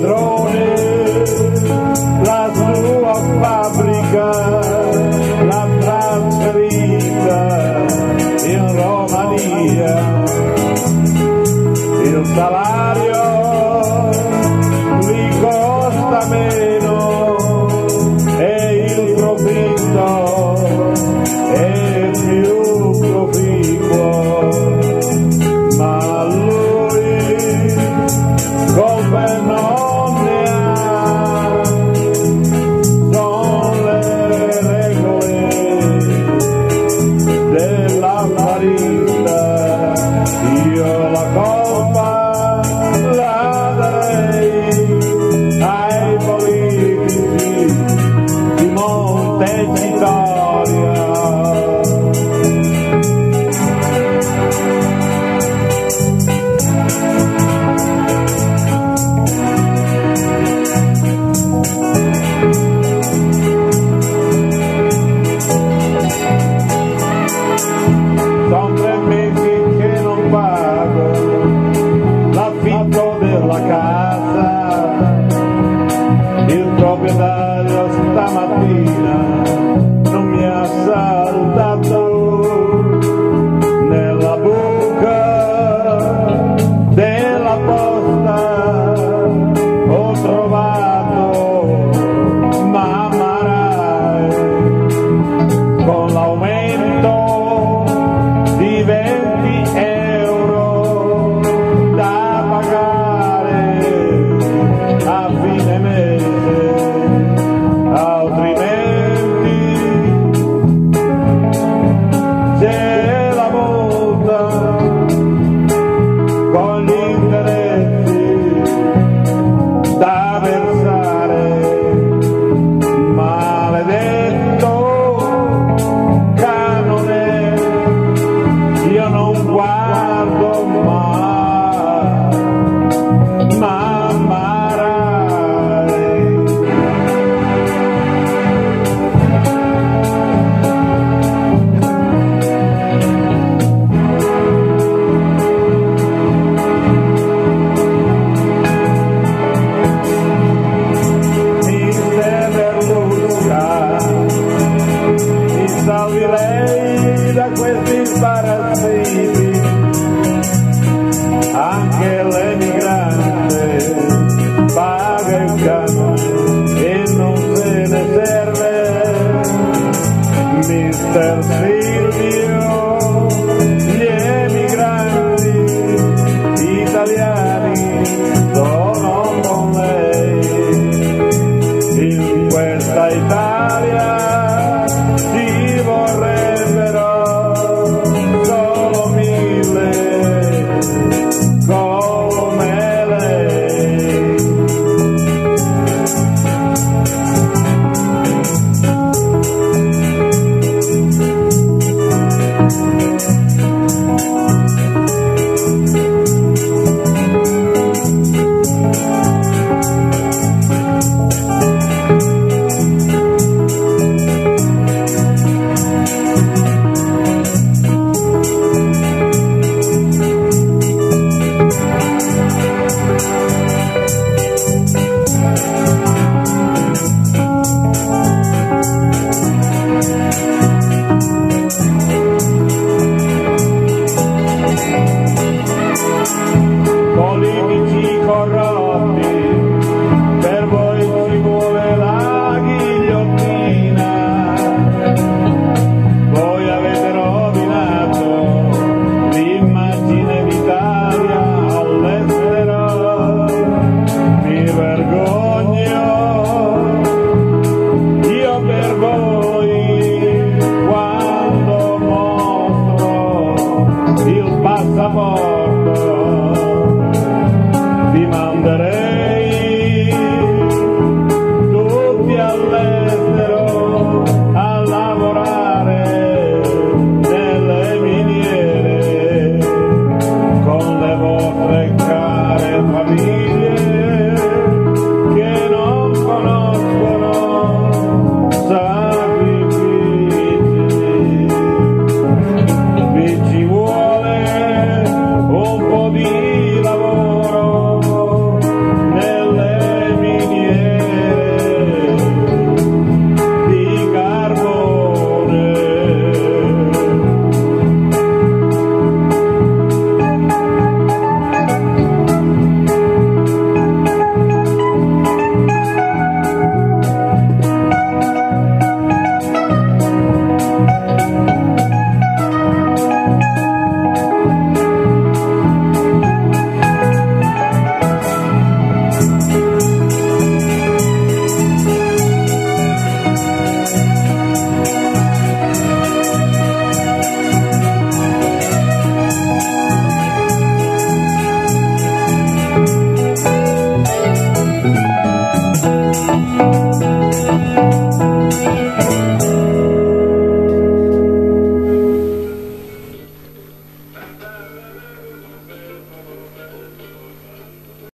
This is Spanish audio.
il God. Proprietario stamattina non mi ha para ti.